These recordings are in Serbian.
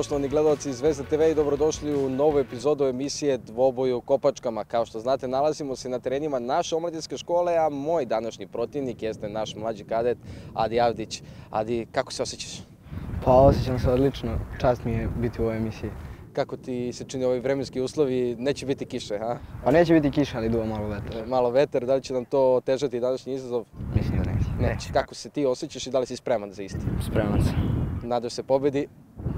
poštovani gledalci iz Zvezda TV i dobrodošli u novu epizodu emisije Dvoboj u Kopačkama. Kao što znate, nalazimo se na terenima naše omladinske škole, a moj današnji protivnik jeste naš mlađi kadet Adi Avdić. Adi, kako se osjećaš? Pa osjećam se odlično, čast mi je biti u ovoj emisiji. Kako ti se čini ovi vremenski uslovi? Neće biti kiše, ha? Pa neće biti kiša, ali duva malo vetra. Malo vetar, da li će nam to otežati današnji izazov? Mislim da neće. Neće. Kako se ti osjećaš i da li si spreman za isti? Spreman sam. Nadaš se pobedi?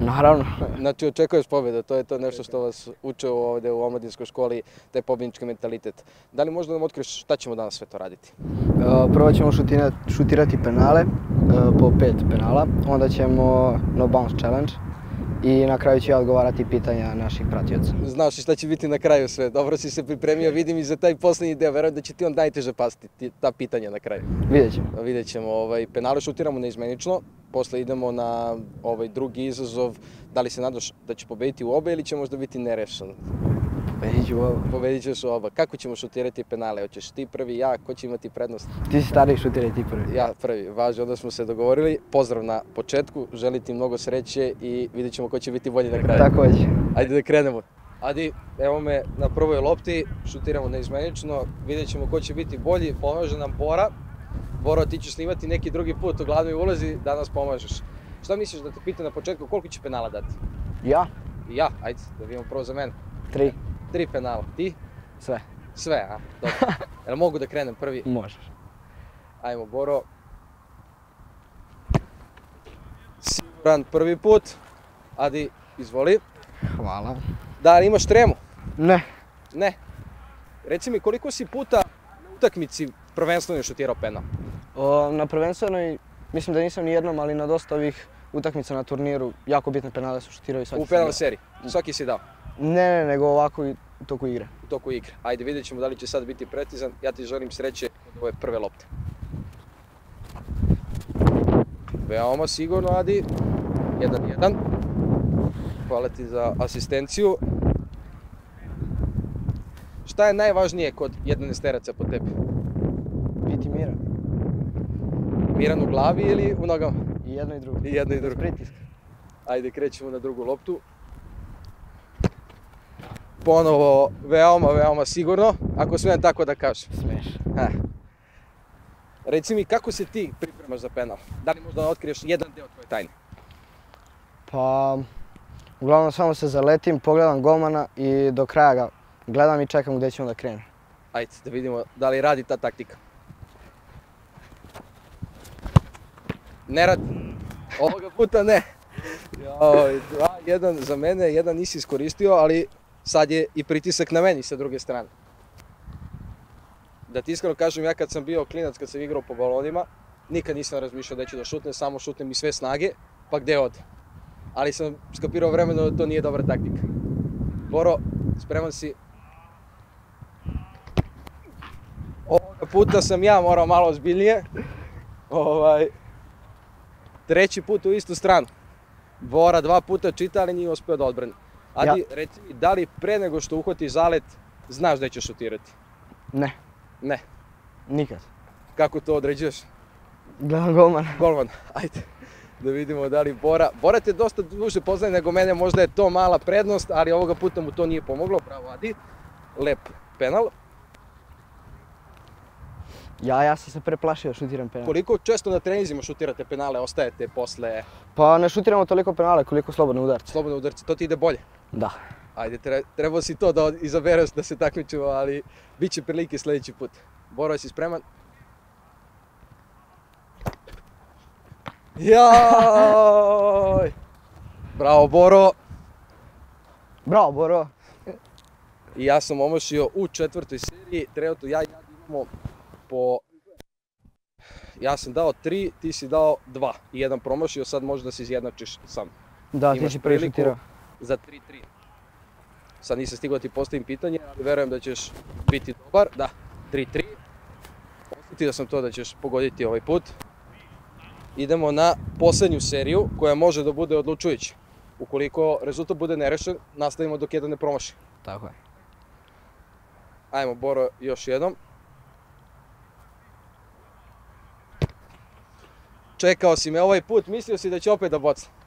Naravno. Znači očekuješ pobedu, to je to nešto što vas uče ovde u omladinskoj školi, taj pobjednički mentalitet. Da li možda nam otkriješ šta ćemo danas sve to raditi? E, Prvo ćemo šutirati, šutirati penale, e, po pet penala, onda ćemo no bounce challenge i na kraju ću ja odgovarati pitanja naših pratioca. Znaš šta će biti na kraju sve, dobro si se pripremio, vidim i za taj poslednji deo, verujem da će ti on najteže pasti, ti- ta pitanja na kraju. Vidjet ćemo. Vidjet ćemo, ovaj, penale šutiramo neizmenično, posle idemo na ovaj drugi izazov, da li se nadaš da će pobediti u oba ili će možda biti nerešen? Pobedit ću ovo. Pobedit ćeš oba. Kako ćemo šutirati penale? Hoćeš ti prvi, ja, ko će imati prednost? Ti si stariji, šutiraj ti prvi. Ja prvi, važi, onda smo se dogovorili. Pozdrav na početku, želim ti mnogo sreće i vidjet ćemo ko će biti bolji na kraju. Takođe. Ajde da krenemo. Adi, evo me na prvoj lopti, šutiramo neizmenično, vidjet ćemo ko će biti bolji, pomaže nam Bora. Boro, ti ćeš snimati neki drugi put u glavnoj ulozi, danas pomažeš. Šta misliš da te pitam na početku, koliko će penala dati? Ja? Ja, ajde, da vidimo prvo za mene. Tri. Tri penala, ti? Sve. Sve, a? Dobro. Jel mogu da krenem prvi? Možeš. Ajmo, Boro. Siguran prvi put. Adi, izvoli. Hvala. Da, li imaš tremu? Ne. Ne. Reci mi, koliko si puta na utakmici prvenstveno šutirao penal? O, na prvenstvenoj, mislim da nisam ni jednom, ali na dosta ovih utakmica na turniru, jako bitne penale su šutirao i svaki U penal seriji. Svaki si dao Ne, ne, nego ovako i toku igre. u toku igre. Ajde, vidjet ćemo da li će sad biti pretizan. Ja ti želim sreće od ove prve lopte. Veoma sigurno, Adi. 1-1. Hvala ti za asistenciju. Šta je najvažnije kod jedne steraca po tebi? Biti miran. Miran u glavi ili u nogama? I jedno i drugo. I jedno i Bez drugo. pritiska. Ajde, krećemo na drugu loptu. Ponovo, veoma, veoma sigurno, ako smijem tako da kažem. Smeš. Ha. Reci mi, kako se ti pripremaš za penal? Da li možda otkriješ jedan deo tvoje tajne? Pa, uglavnom samo se zaletim, pogledam golmana i do kraja ga gledam i čekam gde će on da krene. Ajde, da vidimo da li radi ta taktika. Ne radi. Ovoga puta ne. Joj, dva, jedan za mene, jedan nisi iskoristio, ali sad je i pritisak na meni sa druge strane. Da ti iskreno kažem, ja kad sam bio klinac, kad sam igrao po balonima, nikad nisam razmišljao da ću da šutnem, samo šutnem i sve snage, pa gde ode. Ali sam skapirao vremeno da to nije dobra taktika. Boro, spreman si? Ovoga puta sam ja morao malo ozbiljnije. Ovaj, treći put u istu stranu. Bora dva puta čita, ali nije uspeo da odbrani. Adi, reci mi, da li pre nego što uhvatiš zalet, znaš da ćeš šutirati? Ne, Ne. nikad. Kako to određuješ? Gledam golmana. Golman, ajde. Da vidimo da li Bora... Bora te dosta duže poznaje nego mene, možda je to mala prednost, ali ovoga puta mu to nije pomoglo. Bravo, Adi. Lep penal. Ja, ja sam se preplašio da šutiram penale. Koliko često na treninzima šutirate penale, ostajete posle Pa ne šutiramo toliko penale koliko slobodne udarce. slobodne udarce, to ti ide bolje? Da. Ajde, tre, trebao si to da izabereš da se takmičimo, ali bit će prilike sledeći put. Boro, si spreman? Joj! Bravo, Boro! Bravo, Boro. I ja sam omašio u četvrtoj seriji, trenutno ja i Adi imamo po... Ja sam dao tri, ti si dao dva i jedan promašio, sad možeš da se izjednačiš sam. Da, ti si priliku. Za 3-3. Sad nisam stigao da ti postavim pitanje, ali verujem da ćeš biti dobar. Da, 3-3. Osjeti da sam to da ćeš pogoditi ovaj put. Idemo na poslednju seriju koja može da bude odlučujuća. Ukoliko rezultat bude nerešen, nastavimo dok jedan ne promaši. Tako je. Ajmo, Boro, još jednom. Čekao si me ovaj put, mislio si da će opet da bocne.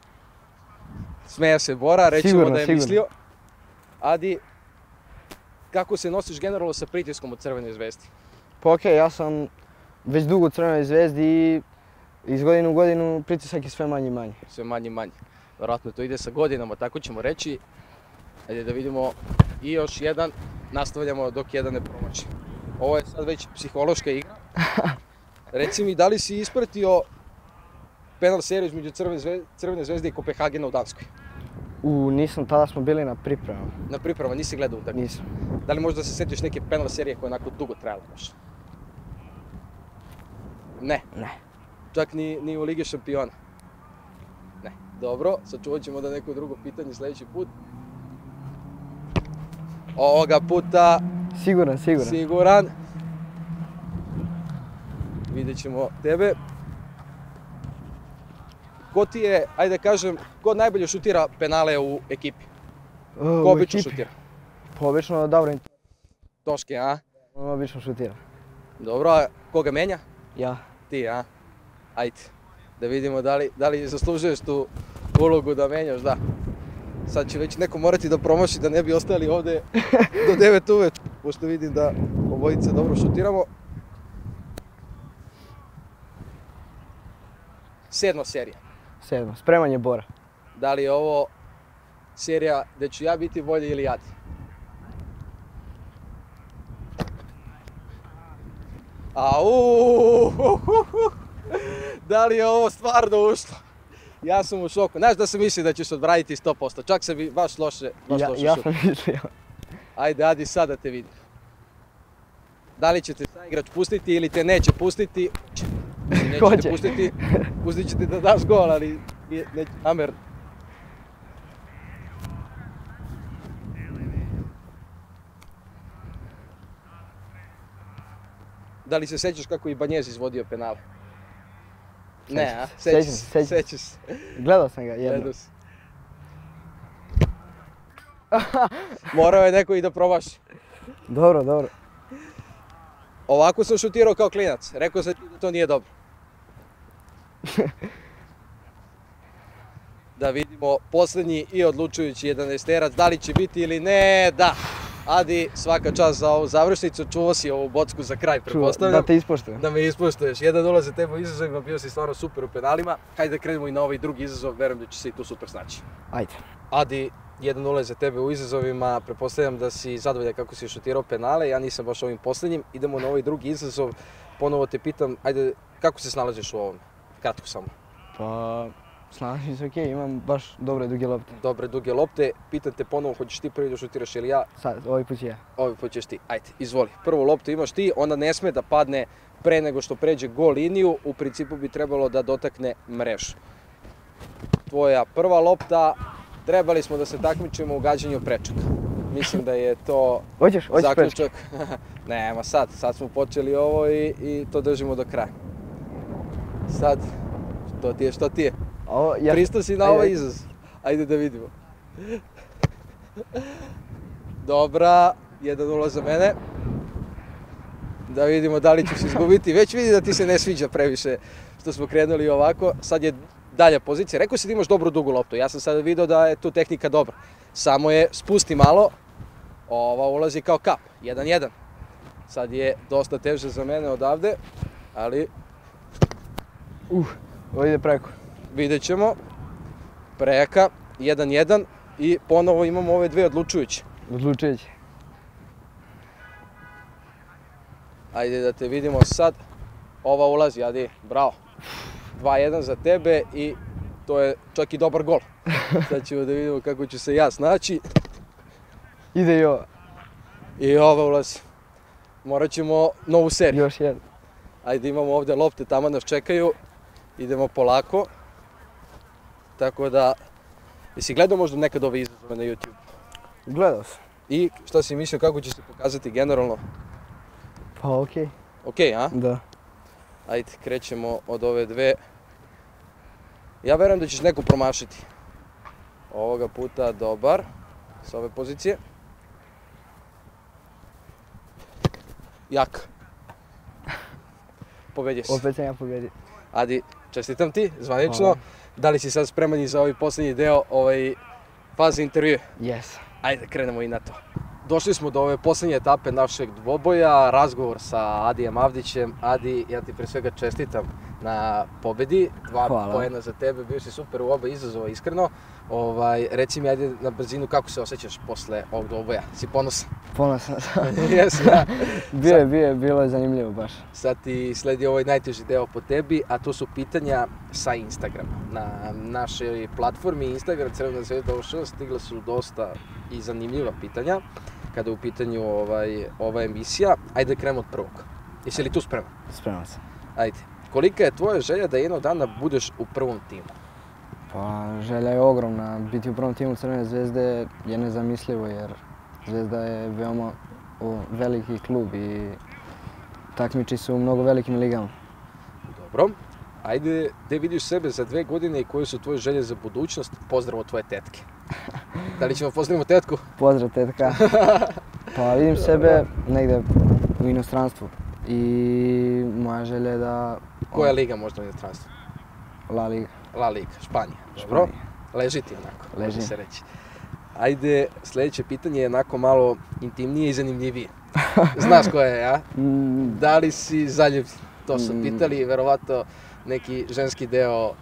Smeja se Bora, rećemo da je sigurno. mislio. Adi, kako se nosiš generalno sa pritiskom od Crvene zvezde? Pa okej, ja sam već dugo u Crvenoj zvezdi i iz godine u godinu pritisak je sve manji i manji. Sve manje i manje. Vjerojatno to ide sa godinama, tako ćemo reći. Ajde da vidimo i još jedan, nastavljamo dok jedan ne promaši. Ovo je sad već psihološka igra. Reci mi, da li si ispratio penal seriju između Crvene zvezde i Kopenhagena u Danskoj? U, nisam, tada smo bili na pripremama. Na priprema nisi gledao utakmicu. Nisam. Da li možda se setiš neke penal serije koja je onako dugo trajala baš? Ne. Ne. Čak ni, ni u Ligi šampiona? Ne. Dobro, sačuvat ćemo da neko drugo pitanje sljedeći put. Ovoga puta Siguran, siguran. siguran. Vidjet ćemo tebe. Ko ti je, ajde da kažem, ko najbolje šutira penale u ekipi? Ko u obično ekipi? šutira? Pa obično dobro, Toške, a? on obično šutira. Dobro, a koga menja? Ja. Ti, a? Ajde, da vidimo da li, da li zaslužuješ tu ulogu da menjaš, da. Sad će već neko morati da promaši da ne bi ostali ovde do 9 uveč, pošto vidim da obojice dobro šutiramo. Sedma serija. Sedmo. Spreman je Bora. Da li je ovo serija gde ću ja biti bolji ili Adi? Au! Da li je ovo stvarno ušlo? Ja sam u šoku. Znaš da sam mislio da ćeš odbraniti 100%. Čak se bi baš loše, baš Ja, loše ja sam mislio. Ajde, Adi, sad da te vidim. Da li će te taj igrač pustiti ili te neće pustiti? Te Hoće. pustiti, pustit će te da daš gol, ali neće. Amer. Da li se sećaš kako je Ibanez izvodio penale? Ne, a? Sećaš se, se, sećam se. Gledao sam ga jedno. Gledao si. Morao je neko i da promaši. Dobro, dobro. Ovako sam šutirao kao klinac. Rekao sam ti da to nije dobro. da vidimo posljednji i odlučujući 11 terac. Da li će biti ili ne, da. Adi, svaka čast za ovu završnicu. Čuo si ovu bocku za kraj, Čuo, pretpostavljam. da te ispoštujem. Da me ispoštuješ. Jedan ulaz za tebe u izazovima, bio si stvarno super u penalima. Hajde da krenemo i na ovaj drugi izazov, verujem da će se i tu super snaći. Ajde. Adi, 1-0 za tebe u izazovima, pretpostavljam da si zadovoljan kako si šutirao penale, ja nisam baš ovim posljednjim. Idemo na ovaj drugi izazov, ponovo te pitam, ajde, kako se snalaziš u ovom? Kratko samo. Pa, snažim se okej, imam baš dobre duge lopte. Dobre, duge lopte, pitam te ponovo, hoćeš ti prvi da šutiraš ili ja? Sad, ovaj put ja. Ovaj put ćeš ti. Ajde, izvoli. Prvu loptu imaš ti, onda ne sme da padne pre nego što pređe gol liniju, u principu bi trebalo da dotakne mrežu. Tvoja prva lopta, trebali smo da se takmičimo u gađanju prečaka. Mislim da je to Hoćeš, hoćeš zaključak. Nema sad, sad smo počeli ovo i, i to držimo do kraja. Sad, što ti je, što ti je? Ovo, ja, Pristao si na ovaj izaz. Ajde da vidimo. Dobra, 1-0 za mene. Da vidimo da li ćeš izgubiti. Već vidi da ti se ne sviđa previše što smo krenuli ovako. Sad je dalja pozicija. Rekao si da imaš dobru dugu loptu. Ja sam sada vidio da je tu tehnika dobra. Samo je spusti malo. Ova ulazi kao kap. 1-1. Sad je dosta teže za mene odavde. Ali Uh, ovo ide preko. vidjet ćemo. Preka, 1-1 i ponovo imamo ove dve odlučujuće. Odlučujući. Ajde da te vidimo sad. Ova ulazi, Adi, bravo. 2-1 za tebe i to je čak i dobar gol. Sad ćemo da vidimo kako ću se ja snaći. Ide i ova. I ova ulazi. Morat ćemo novu seriju. Još jedan. Ajde imamo ovdje lopte, tamo nas čekaju. Idemo polako. Tako da, jesi gledao možda nekad ove izazove na YouTube? Gledao sam. I šta si mislio kako će se pokazati generalno? Pa okej. Ok, a? Da. Ajde, krećemo od ove dve. Ja verujem da ćeš neku promašiti. Ovoga puta dobar. Sa ove pozicije. Jak. Pobedio si. Opet sam ja pobedio. Adi, čestitam ti, zvanično. Hvala. Da li si sad spreman i za ovaj posljednji deo ovaj, Faza intervju. Yes. Ajde, krenemo i na to. Došli smo do ove posljednje etape našeg dvoboja, razgovor sa Adijem Avdićem. Adi, ja ti pre svega čestitam na pobedi, dva Hvala. poena za tebe, bio si super u oba izazova, iskreno. Ovaj, reci mi, ajde na brzinu, kako se osjećaš posle ovog dvoboja? Si ponosan? Ponosan sam. Jesi, da. bio je, bio je, bilo je zanimljivo baš. Sad ti sledi ovaj najteži deo po tebi, a to su pitanja sa Instagrama. Na našoj platformi Instagram Crvena zvezda Ocean stigla su dosta i zanimljiva pitanja kada je u pitanju ovaj, ova emisija. Ajde da krenemo od prvog. Jesi li tu spreman? Spreman sam. Ajde. Kolika je tvoja želja da jednog dana budeš u prvom timu? Pa želja je ogromna. Biti u prvom timu Crvene zvezde je nezamislivo jer Zvezda je veoma veliki klub i takmiči se u mnogo velikim ligama. Dobro. Ajde, gde vidiš sebe za dve godine i koje su tvoje želje za budućnost? Pozdrav od tvoje tetke. Da li ćemo pozdravimo tetku? Pozdrav tetka. Pa vidim sebe negde u inostranstvu i moja želja je da... Koja liga možda u inostranstvu? La Liga. La Liga, Španija. Dobro. Leži ti onako, Leži. može se reći. Ajde, sljedeće pitanje je onako malo intimnije i zanimljivije. Znaš koja je, a? Mm, Da li si zaljubljen? To su Mm. pitali, verovatno neki ženski deo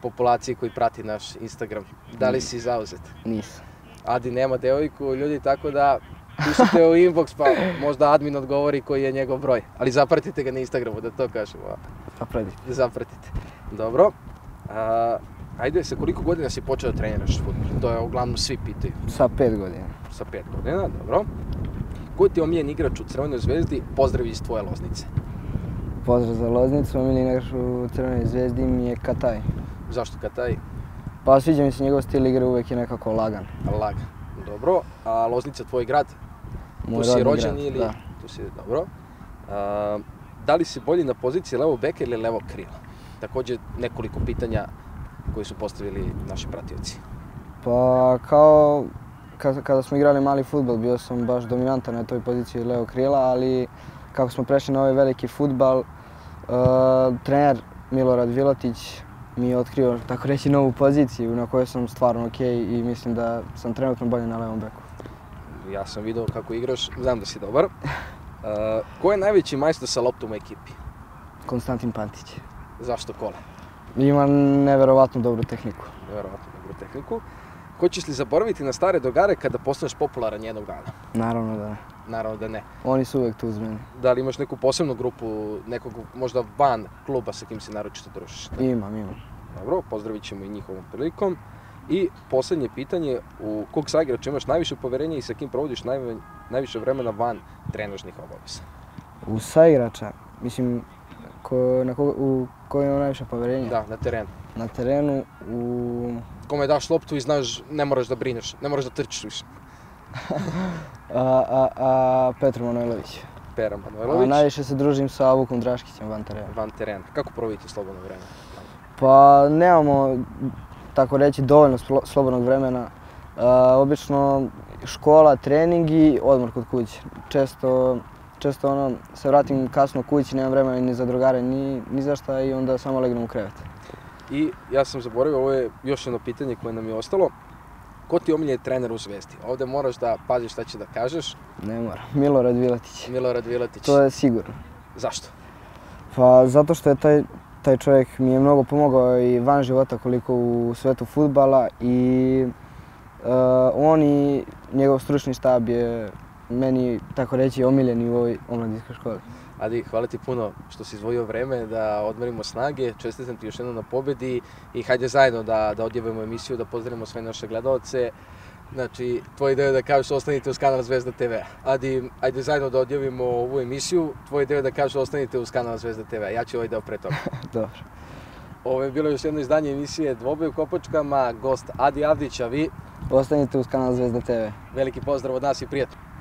populacije koji prati naš Instagram. Da li si zauzet? nisam. Adi nema devojku, ljudi, tako da pišite u inbox pa možda admin odgovori koji je njegov broj. Ali zapratite ga na Instagramu, da to kažemo. Da zapratite. Dobro. A, ajde, sa koliko godina si počeo da treniraš futbol? To je uglavnom svi pitaju. Sa pet godina. Sa pet godina, dobro. Ko ti je omiljen igrač u Crvenoj zvezdi? Pozdrav iz tvoje loznice. Pozdrav za Loznicu, omiljeni igrač u Crvenoj zvezdi mi je Kataj. Zašto kad taj Pa sviđa mi se njegov stil igre, uvijek je nekako lagan. lag? Dobro. A Loznica tvoj grad? Moj tu si rođen grad, ili? Da. Tu si, dobro. A, da li si bolji na poziciji levog beka ili levog krila? Također nekoliko pitanja koji su postavili naši pratioci. Pa kao kada, kada smo igrali mali futbol bio sam baš dominantan na toj poziciji levog krila, ali kako smo prešli na ovaj veliki futbal, uh, trener Milorad Vilatić mi je otkrio, tako reći, novu poziciju na kojoj sam stvarno ok i mislim da sam trenutno bolji na levom beku. Ja sam video kako igraš, znam da si dobar. Uh, ko je najveći majstor sa loptom u ekipi? Konstantin Pantić. Zašto kola? Ima neverovatnu dobru tehniku. Nevjerovatno dobru tehniku. Ko ćeš li zaboraviti na stare dogare kada postaneš popularan jednog dana? Naravno da ne. Naravno da ne. Oni su uvijek tu uz mene. Da li imaš neku posebnu grupu, nekog možda van kluba sa kim se naročito družiš? Imam, imam. Dobro, pozdravit ćemo i njihovom prilikom. I posljednje pitanje, u kog saigrača imaš najviše poverenja i sa kim provodiš najve- najviše vremena van trenažnih obaveza? U saigrača, mislim, ko, na koga, u kojem imam najviše povjerenja? Da, na terenu. Na terenu, u Kome daš loptu i znaš, ne moraš da brineš, ne moraš da trčiš više. a, a, a, Petru Manojlović. Pera A Manojlović, najviše se družim sa Vukom Draškićem van terena. van terena. Kako provodite slobodno vreme? Pa nemamo, tako reći, dovoljno slo- slobodnog vremena. Obično škola, trening i odmor kod kuće. Često, često ono, se vratim kasno kući, nemam vremena ni za drugare, ni, ni za šta i onda samo legnem u krevet. I ja sam zaboravio, ovo je još jedno pitanje koje nam je ostalo. Ko ti je omiljeni trener u Zvezdi? Ovde moraš da paziš šta će da kažeš. Ne mora. Milorad Vilatić. Milorad Viletić. To je sigurno. Zašto? Pa zato što je taj, taj čovjek mi je mnogo pomogao i van života koliko u svetu futbala i uh, on i njegov stručni štab je meni, tako reći, omiljeni u ovoj omladinskoj školi. Adi, hvala ti puno što si izdvojio vreme da odmerimo snage. Čestitam ti još jednom na pobedi i hajde zajedno da, da odjavimo emisiju, da pozdravimo sve naše gledalce. Znači, tvoj ideja je da kažeš ostanite uz kanal Zvezda TV. Adi, ajde zajedno da odjavimo ovu emisiju. Tvoj ideja je da kažeš ostanite uz kanal Zvezda TV. Ja ću ovaj deo pre toga. Dobro. Ovo je bilo još jedno izdanje emisije Dvoboj u Kopačkama. Gost Adi Avdić, a vi Ostanite uz kanal Zvezda TV. veliki pozdrav od nas i prijatno.